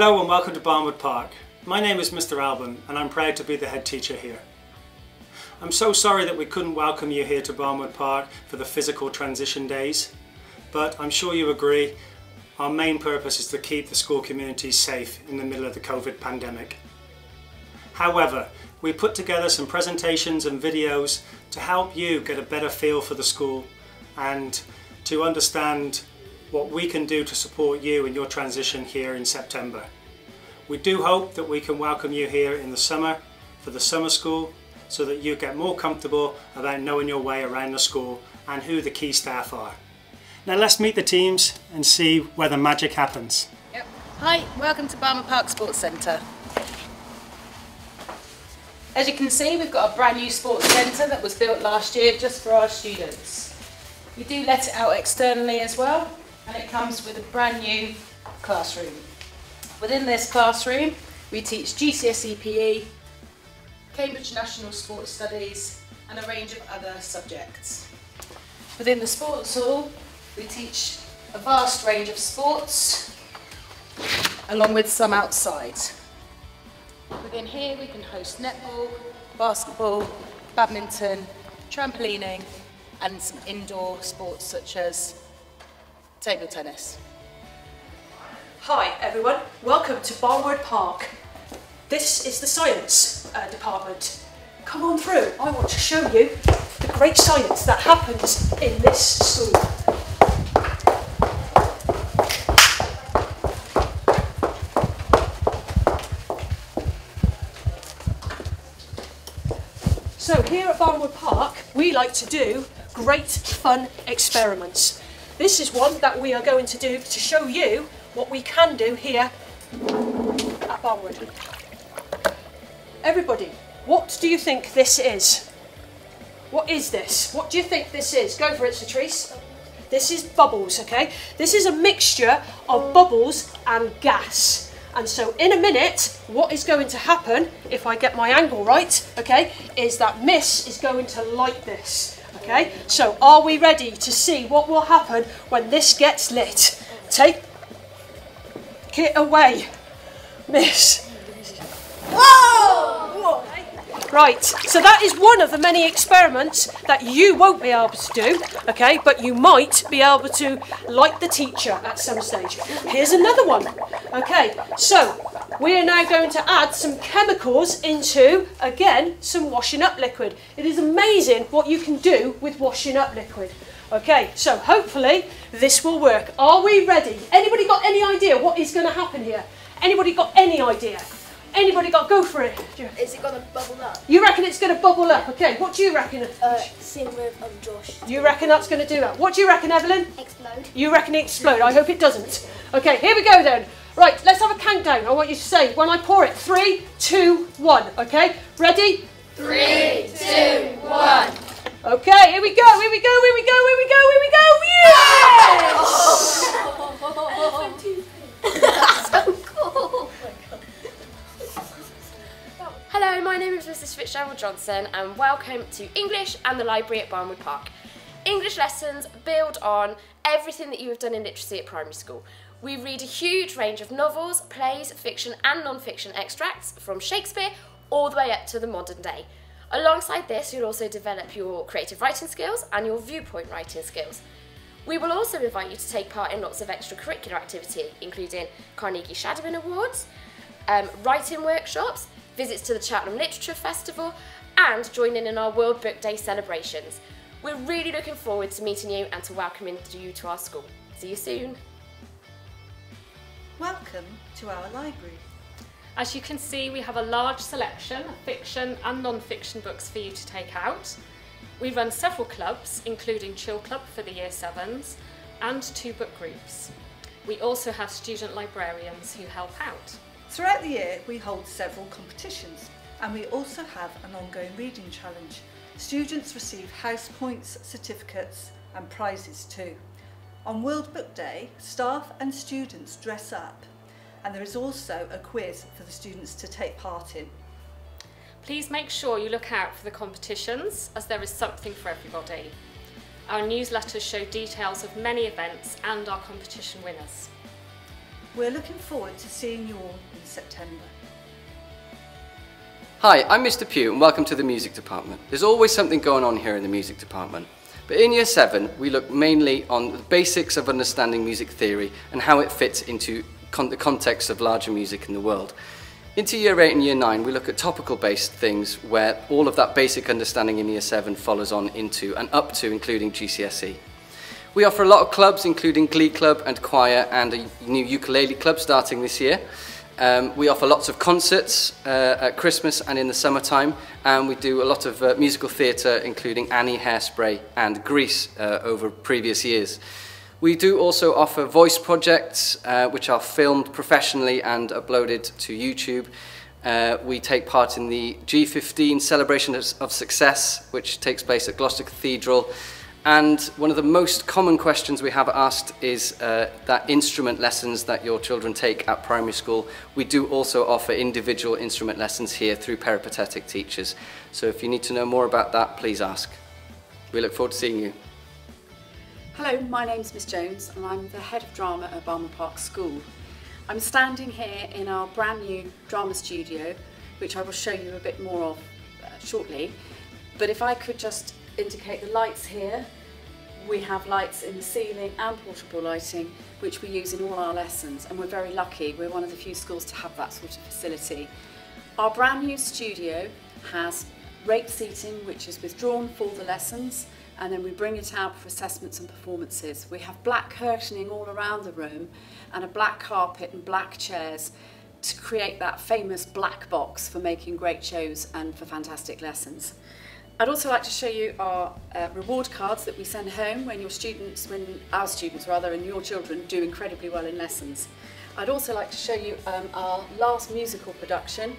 Hello and welcome to Barnwood Park. My name is Mr Alban and I'm proud to be the head teacher here. I'm so sorry that we couldn't welcome you here to Barnwood Park for the physical transition days, but I'm sure you agree our main purpose is to keep the school community safe in the middle of the COVID pandemic. However, we put together some presentations and videos to help you get a better feel for the school and to understand what we can do to support you in your transition here in September. We do hope that we can welcome you here in the summer for the summer school so that you get more comfortable about knowing your way around the school and who the key staff are. Now let's meet the teams and see where the magic happens. Yep. Hi, welcome to Barnwood Park Sports Centre. As you can see, we've got a brand new sports centre that was built last year just for our students. We do let it out externally as well, and it comes with a brand new classroom. Within this classroom, we teach GCSE PE, Cambridge National Sports Studies, and a range of other subjects. Within the sports hall, we teach a vast range of sports, along with some outside. Within here, we can host netball, basketball, badminton, trampolining, and some indoor sports such as table tennis. Hi everyone, welcome to Barnwood Park. This is the science uh, department. Come on through, I want to show you the great science that happens in this school. So here at Barnwood Park, we like to do great fun experiments. This is one that we are going to do to show you what we can do here at Barnwood. Everybody, what do you think this is? What is this? What do you think this is? Go for it, Catrice. This is bubbles, okay? This is a mixture of bubbles and gas. And so in a minute, what is going to happen, if I get my angle right, okay, is that Miss is going to light this. Okay, so are we ready to see what will happen when this gets lit? Take it away, Miss. Whoa! Right, so that is one of the many experiments that you won't be able to do, okay, but you might be able to like the teacher at some stage. Here's another one. Okay, so we are now going to add some chemicals into, again, some washing up liquid. It is amazing what you can do with washing up liquid. Okay, so hopefully this will work. Are we ready? Anybody got any idea what is going to happen here? Anybody got any idea? Anybody got go for it? Is it gonna bubble up? You reckon it's going to bubble up? Okay, what do you reckon? Uh, same with um, Josh. You reckon that's going to do that? What do you reckon, Evelyn? Explode. You reckon it explode? I hope it doesn't. Okay, here we go then. Right, let's have a countdown. I want you to say when I pour it. Three, two, one. Okay, ready? Three, two, one. Okay, here we go, here we go, here we go, here we go, here we go. Yes! so cool. Hello, my name is Mrs Fitzgerald Johnson and welcome to English and the Library at Barnwood Park. English lessons build on everything that you have done in literacy at primary school. We read a huge range of novels, plays, fiction and non-fiction extracts from Shakespeare all the way up to the modern day. Alongside this, you'll also develop your creative writing skills and your viewpoint writing skills. We will also invite you to take part in lots of extracurricular activity, including Carnegie Shadowing Awards, um, writing workshops, visits to the Cheltenham Literature Festival, and joining in our World Book Day celebrations. We're really looking forward to meeting you and to welcoming you to our school. See you soon. Welcome to our library. As you can see, we have a large selection of fiction and non-fiction books for you to take out. We run several clubs, including Chill Club for the Year 7s and two book groups. We also have student librarians who help out. Throughout the year, we hold several competitions and we also have an ongoing reading challenge. Students receive house points, certificates and prizes too. On World Book Day, staff and students dress up and there is also a quiz for the students to take part in. Please make sure you look out for the competitions as there is something for everybody. Our newsletters show details of many events and our competition winners. We're looking forward to seeing you all in September. Hi, I'm Mr. Pugh and welcome to the music department. There's always something going on here in the music department. But in year seven, we look mainly on the basics of understanding music theory and how it fits into con the context of larger music in the world. Into year eight and year nine, we look at topical based things where all of that basic understanding in year seven follows on into and up to including GCSE. We offer a lot of clubs, including Glee Club and Choir and a new ukulele club starting this year. Um, we offer lots of concerts uh, at Christmas and in the summertime, and we do a lot of uh, musical theatre, including Annie, Hairspray, and Grease uh, over previous years. We do also offer voice projects, uh, which are filmed professionally and uploaded to YouTube. Uh, we take part in the G15 Celebration of Success, which takes place at Gloucester Cathedral. And one of the most common questions we have asked is uh, that instrument lessons that your children take at primary school. We do also offer individual instrument lessons here through peripatetic teachers. So if you need to know more about that, please ask. We look forward to seeing you. Hello, my name's Miss Jones and I'm the head of drama at Barnwood Park School. I'm standing here in our brand new drama studio, which I will show you a bit more of uh, shortly. But if I could just indicate the lights here. We have lights in the ceiling and portable lighting, which we use in all our lessons, and we're very lucky. We're one of the few schools to have that sort of facility. Our brand new studio has rate seating, which is withdrawn for the lessons, and then we bring it out for assessments and performances. We have black curtaining all around the room, and a black carpet and black chairs to create that famous black box for making great shows and for fantastic lessons. I'd also like to show you our uh, reward cards that we send home when your students, when our students rather, and your children do incredibly well in lessons. I'd also like to show you um, our last musical production,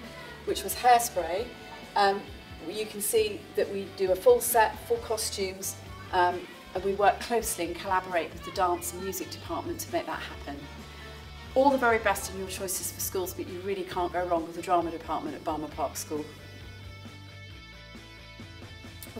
which was Hairspray. Um, you can see that we do a full set, full costumes, um, and we work closely and collaborate with the dance and music department to make that happen. All the very best in your choices for schools, but you really can't go wrong with the drama department at Barnwood Park School.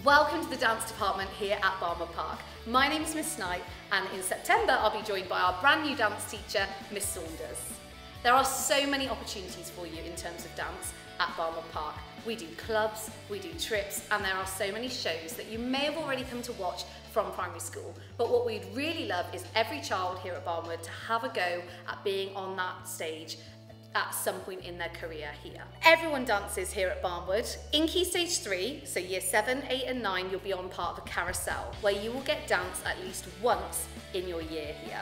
Welcome to the dance department here at Barnwood Park. My name is Miss Snipe and in September I'll be joined by our brand new dance teacher, Miss Saunders. There are so many opportunities for you in terms of dance at Barnwood Park. We do clubs, we do trips, and there are so many shows that you may have already come to watch from primary school. But what we'd really love is every child here at Barnwood to have a go at being on that stage at some point in their career here. Everyone dances here at Barnwood. In Key Stage 3, so year 7, 8 and 9, you'll be on part of a carousel where you will get dance at least once in your year here.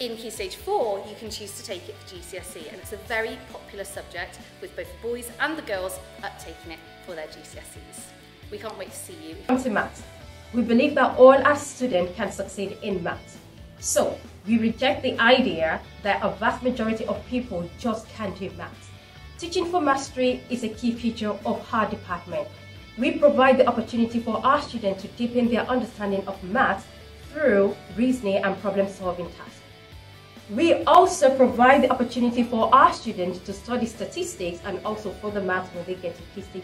In Key Stage 4, you can choose to take it for GCSE and it's a very popular subject with both the boys and the girls up taking it for their GCSEs. We can't wait to see you. Come to maths. We believe that all our students can succeed in maths. So, we reject the idea that a vast majority of people just can't do maths. Teaching for mastery is a key feature of our department. We provide the opportunity for our students to deepen their understanding of maths through reasoning and problem-solving tasks. We also provide the opportunity for our students to study statistics and also further maths when they get to Key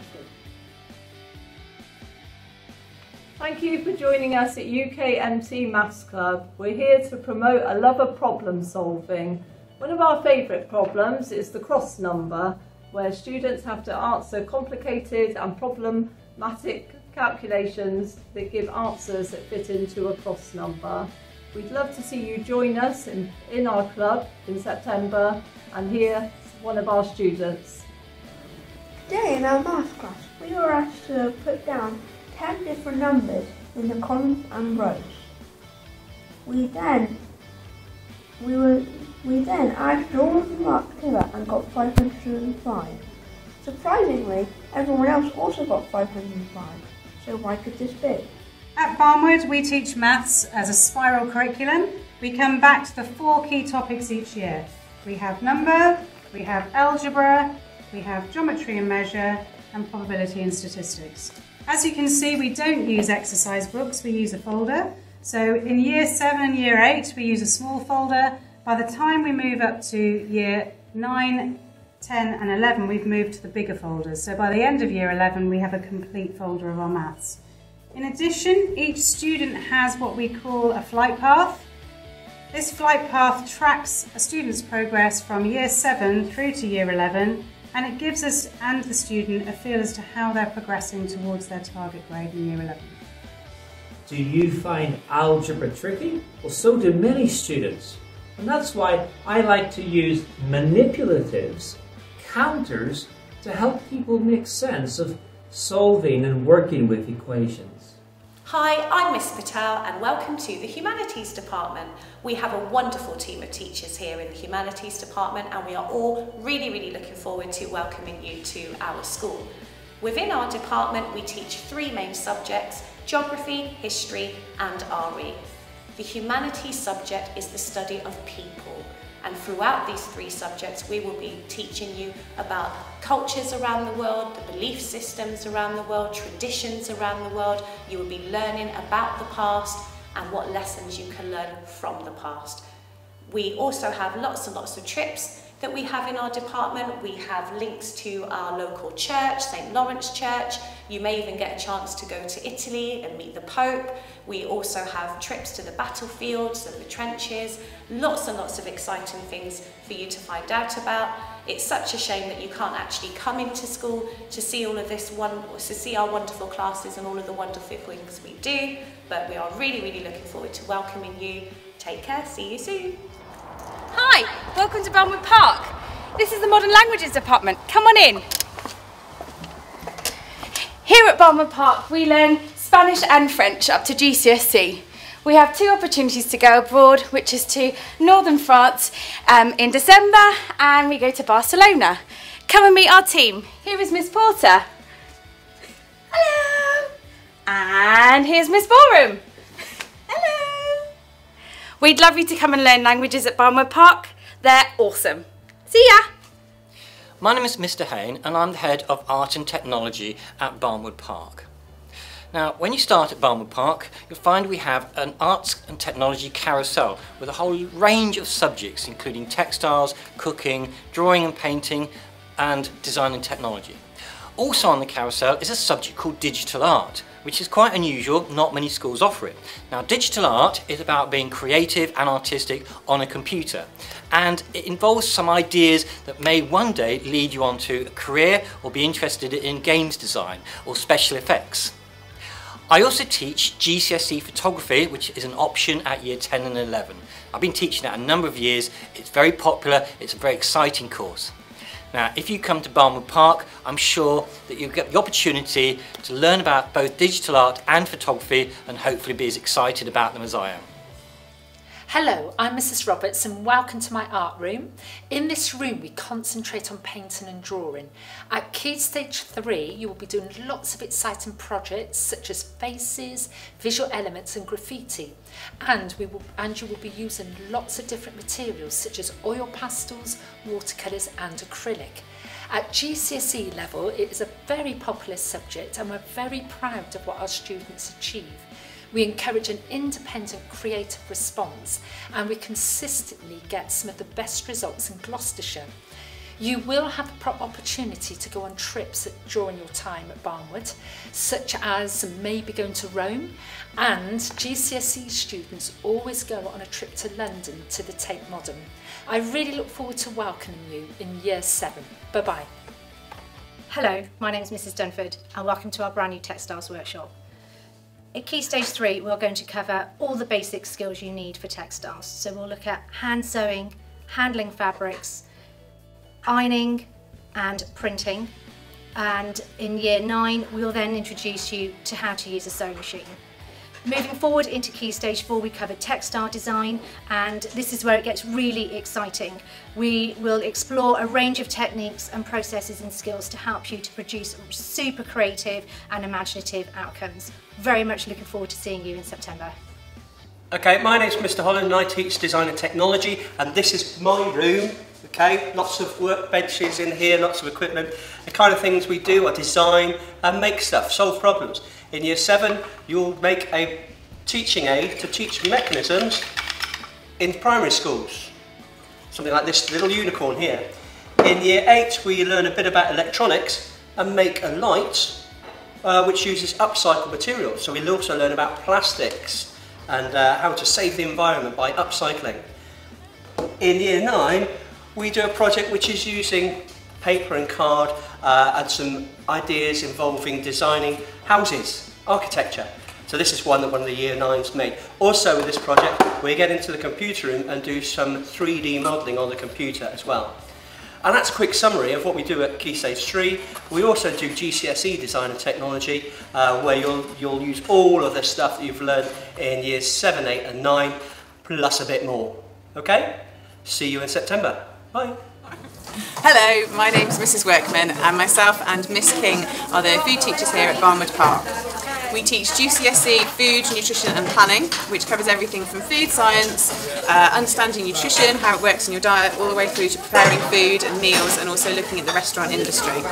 Thank you for joining us at UKMT Maths Club. We're here to promote a love of problem solving. One of our favourite problems is the cross number, where students have to answer complicated and problematic calculations that give answers that fit into a cross number. We'd love to see you join us in, in our club in September and hear one of our students. Today in our maths class, we were asked to put down 10 different numbers in the columns and rows. We then we were we then added all of them up together and got 505. Surprisingly, everyone else also got 505. So why could this be? At Barnwood, we teach maths as a spiral curriculum. We come back to the four key topics each year. We have number, we have algebra, we have geometry and measure, and probability and statistics. As you can see, we don't use exercise books, we use a folder. So in year seven and year eight, we use a small folder. By the time we move up to year nine, 10 and 11, we've moved to the bigger folders. So by the end of year 11, we have a complete folder of our maths. In addition, each student has what we call a flight path. This flight path tracks a student's progress from year 7 through to year 11 and it gives us and the student a feel as to how they're progressing towards their target grade in year 11. Do you find algebra tricky? Well, so do many students. And that's why I like to use manipulatives, counters, to help people make sense of solving and working with equations. Hi, I'm Miss Patel and welcome to the Humanities Department. We have a wonderful team of teachers here in the Humanities Department and we are all really, really looking forward to welcoming you to our school. Within our department, we teach three main subjects, geography, history and RE. The humanities subject is the study of people And throughout these three subjects, we will be teaching you about cultures around the world, the belief systems around the world, traditions around the world. You will be learning about the past and what lessons you can learn from the past. We also have lots and lots of trips that we have in our department. We have links to our local church, St Lawrence Church. You may even get a chance to go to Italy and meet the Pope. We also have trips to the battlefields and the trenches. Lots and lots of exciting things for you to find out about. It's such a shame that you can't actually come into school to see all of this one, to see our wonderful classes and all of the wonderful things we do. But we are really, really looking forward to welcoming you. Take care. See you soon. Hi, welcome to Barnwood Park. This is the Modern Languages Department. Come on in. Here at Barnwood Park, we learn Spanish and French up to GCSE. We have two opportunities to go abroad, which is to northern France um, in December, and we go to Barcelona. Come and meet our team. Here is Miss Porter. Hello. And here's Miss Borum. We'd love you to come and learn languages at Barnwood Park. They're awesome. See ya! My name is Mr Hain and I'm the Head of Art and Technology at Barnwood Park. Now, when you start at Barnwood Park, you'll find we have an arts and technology carousel with a whole range of subjects, including textiles, cooking, drawing and painting, and design and technology. Also on the carousel is a subject called digital art, which is quite unusual, not many schools offer it. Now digital art is about being creative and artistic on a computer and it involves some ideas that may one day lead you on to a career or be interested in games design or special effects. I also teach GCSE photography, which is an option at year 10 and 11. I've been teaching that a number of years, it's very popular, it's a very exciting course. Now, if you come to Barnwood Park, I'm sure that you'll get the opportunity to learn about both digital art and photography and hopefully be as excited about them as I am. Hello, I'm Mrs Roberts and welcome to my art room. In this room we concentrate on painting and drawing. At Key Stage 3 you will be doing lots of exciting projects such as faces, visual elements and graffiti. And, we will, and you will be using lots of different materials such as oil pastels, watercolours and acrylic. At GCSE level it is a very popular subject and we're very proud of what our students achieve. We encourage an independent creative response and we consistently get some of the best results in Gloucestershire. You will have the opportunity to go on trips during your time at Barnwood, such as maybe going to Rome, and GCSE students always go on a trip to London to the Tate Modern. I really look forward to welcoming you in year seven. Bye bye. Hello, my name is Mrs Dunford and welcome to our brand new textiles workshop. At Key Stage 3 we're going to cover all the basic skills you need for textiles. So we'll look at hand sewing, handling fabrics, ironing and printing. And in year 9 we'll then introduce you to how to use a sewing machine. Moving forward into Key Stage 4 we cover textile design and this is where it gets really exciting. We will explore a range of techniques and processes and skills to help you to produce super creative and imaginative outcomes. Very much looking forward to seeing you in September. Okay, my name's Mr Holland and I teach design and technology and this is my room. Okay, lots of workbenches in here, lots of equipment. The kind of things we do are design and make stuff, solve problems. In year seven, you'll make a teaching aid to teach mechanisms in primary schools. Something like this little unicorn here. In year eight, we learn a bit about electronics and make a light uh, which uses upcycled materials. So we'll also learn about plastics and uh, how to save the environment by upcycling. In year nine, we do a project which is using paper and card uh, and some ideas involving designing houses, architecture. So this is one that one of the year nines made. Also with this project, we get into the computer room and do some 3D modelling on the computer as well. And that's a quick summary of what we do at Key Stage 3. We also do GCSE Design and Technology, uh, where you'll, you'll use all of the stuff that you've learned in years 7, 8 and 9, plus a bit more. Okay? See you in September. Bye. Hello, my name is Mrs Workman and myself and Miss King are the food teachers here at Barnwood Park. We teach GCSE food, nutrition and planning, which covers everything from food science, uh, understanding nutrition, how it works in your diet, all the way through to preparing food and meals and also looking at the restaurant industry.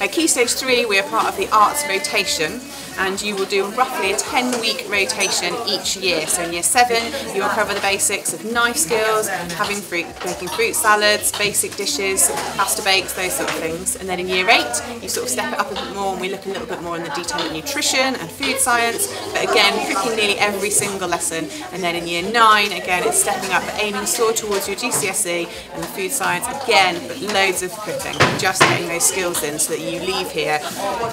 At Key Stage 3 we are part of the arts rotation and you will do roughly a 10 week rotation each year. So in year 7 you will cover the basics of knife skills, having fruit, making fruit salads, basic dishes, pasta bakes, those sort of things. And then in year 8 you sort of step it up a bit more and we look a little bit more in the detail of nutrition and food science but again cooking nearly every single lesson and then in year 9 again it's stepping up aiming still towards your GCSE and the food science again but loads of cooking just getting those skills in so that you leave here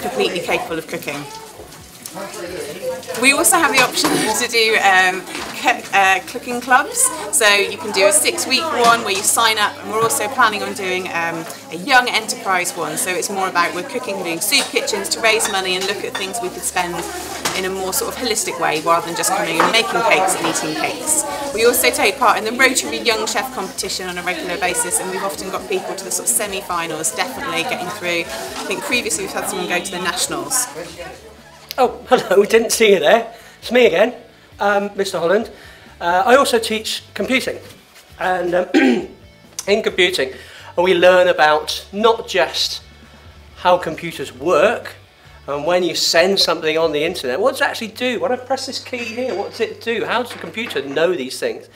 completely capable of cooking. We also have the option to do um, uh, cooking clubs, so you can do a six-week one where you sign up, and we're also planning on doing um, a young enterprise one. So it's more about we're cooking, doing soup kitchens to raise money and look at things we could spend in a more sort of holistic way rather than just coming and making cakes and eating cakes. We also take part in the Rotary Young Chef competition on a regular basis, and we've often got people to the sort of semi-finals, definitely getting through. I think previously we've had someone go to the nationals. Oh, hello, we didn't see you there. It's me again, um, Mr. Holland. Uh, I also teach computing. And um, in computing, we learn about not just how computers work, and when you send something on the internet, what does it actually do? When I press this key here, what does it do? How does the computer know these things?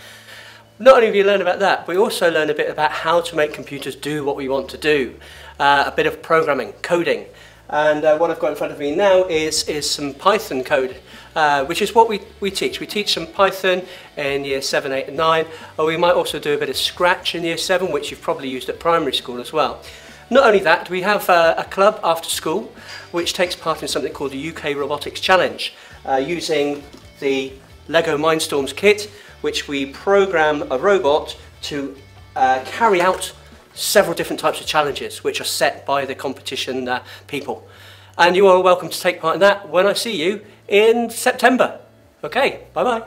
Not only do we learn about that, but we also learn a bit about how to make computers do what we want to do. Uh, a bit of programming, coding. And uh, what I've got in front of me now is, is some Python code, uh, which is what we, we teach. We teach some Python in year 7, 8 and 9, or we might also do a bit of Scratch in year 7, which you've probably used at primary school as well. Not only that, we have uh, a club after school, which takes part in something called the UK Robotics Challenge, uh, using the LEGO Mindstorms kit, which we program a robot to uh, carry out several different types of challenges which are set by the competition uh, people. And you are welcome to take part in that when I see you in September. Okay, bye-bye.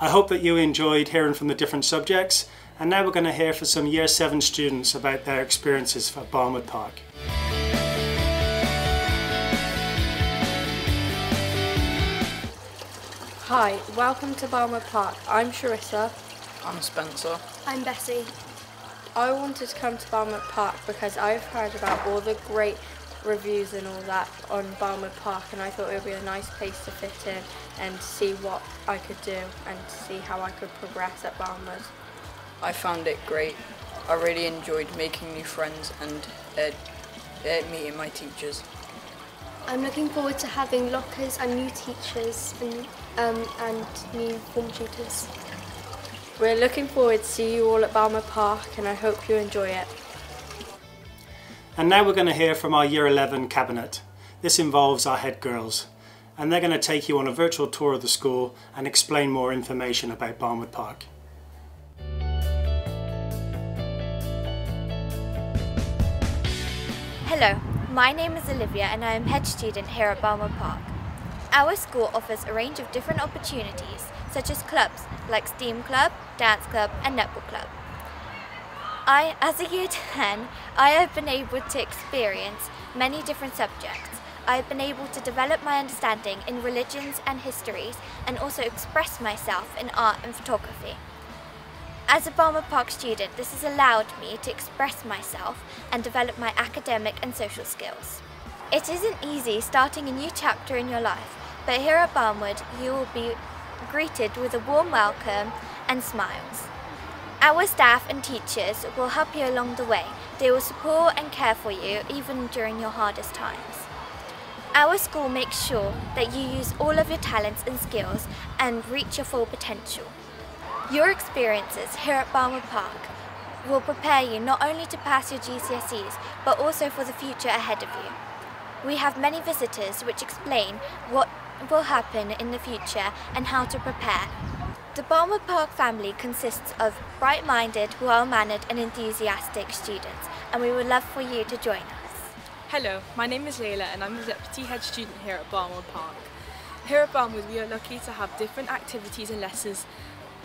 I hope that you enjoyed hearing from the different subjects and now we're going to hear from some Year 7 students about their experiences at Barnwood Park. Hi, welcome to Barnwood Park. I'm Sharissa. I'm Spencer. I'm Bessie. I wanted to come to Barnwood Park because I've heard about all the great reviews and all that on Barnwood Park and I thought it would be a nice place to fit in and see what I could do and see how I could progress at Barnwood. I found it great. I really enjoyed making new friends and uh, uh, meeting my teachers. I'm looking forward to having lockers and new teachers and, um, and new form tutors. We're looking forward to see you all at Barnwood Park and I hope you enjoy it. And now we're going to hear from our Year 11 cabinet. This involves our head girls and they're going to take you on a virtual tour of the school and explain more information about Barnwood Park. Hello, my name is Olivia and I am head student here at Barnwood Park. Our school offers a range of different opportunities, such as clubs like STEAM Club, Dance Club and Netball Club. I, as a Year 10, I have been able to experience many different subjects. I have been able to develop my understanding in religions and histories and also express myself in art and photography. As a Barnwood Park student, this has allowed me to express myself and develop my academic and social skills. It isn't easy starting a new chapter in your life, but here at Barnwood you will be greeted with a warm welcome and smiles. Our staff and teachers will help you along the way. They will support and care for you even during your hardest times. Our school makes sure that you use all of your talents and skills and reach your full potential. Your experiences here at Barnwood Park will prepare you not only to pass your GCSEs but also for the future ahead of you. We have many visitors which explain what will happen in the future and how to prepare. The Barnwood Park family consists of bright-minded, well-mannered and enthusiastic students and we would love for you to join us. Hello, my name is Layla and I'm the Deputy Head Student here at Barnwood Park. Here at Barnwood we are lucky to have different activities and lessons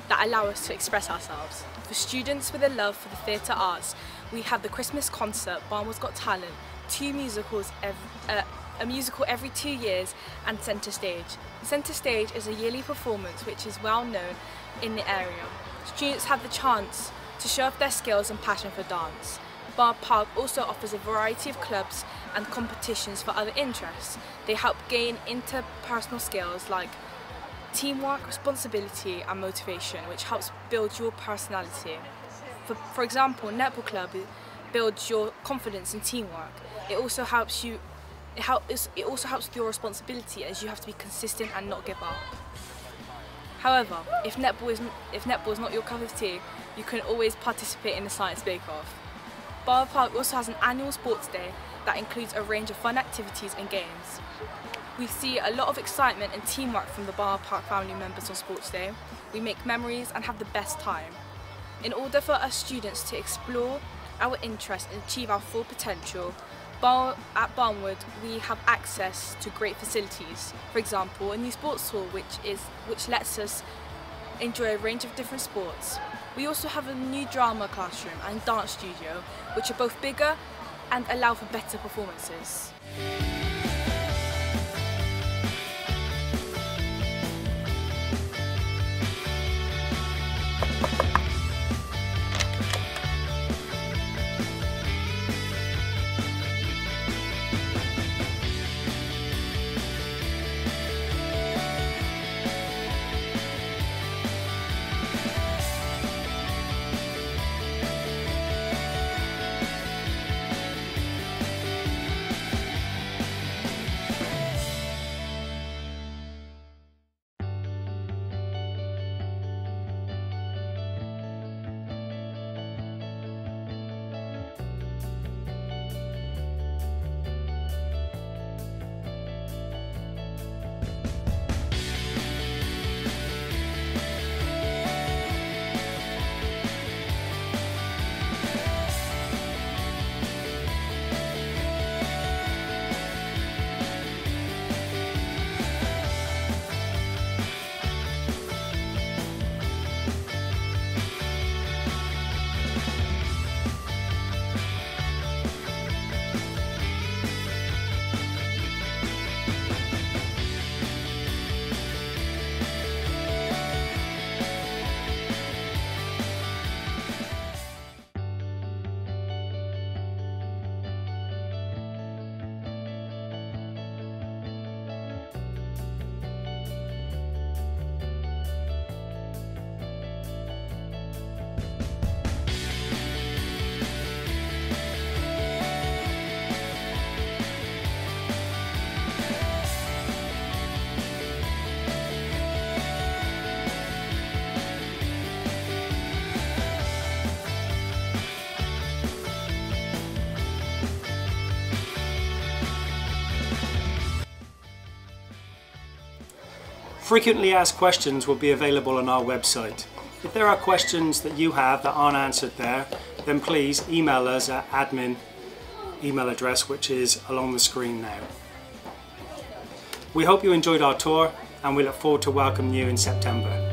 that allow us to express ourselves. For students with a love for the theatre arts, we have the Christmas concert, Barnwood's Got Talent, two musicals, every, uh, a musical every two years and Centre Stage. Centre Stage is a yearly performance which is well known in the area. Students have the chance to show off their skills and passion for dance. Barnwood Park also offers a variety of clubs and competitions for other interests. They help gain interpersonal skills like teamwork, responsibility and motivation which helps build your personality. For, for example, Netball Club builds your confidence and teamwork. It also helps you it, helps, it also helps with your responsibility as you have to be consistent and not give up. However, if netball, is, if netball is not your cup of tea, you can always participate in the Science Bake Off. Barnwood Park also has an annual sports day that includes a range of fun activities and games. We see a lot of excitement and teamwork from the Barnwood Park family members on sports day. We make memories and have the best time. In order for us students to explore our interests and achieve our full potential, At Barnwood we have access to great facilities. For example, a new sports hall which, is, which lets us enjoy a range of different sports. We also have a new drama classroom and dance studio, which are both bigger and allow for better performances. Frequently asked questions will be available on our website. If there are questions that you have that aren't answered there, then please email us at admin email address which is along the screen now. We hope you enjoyed our tour and we look forward to welcoming you in September.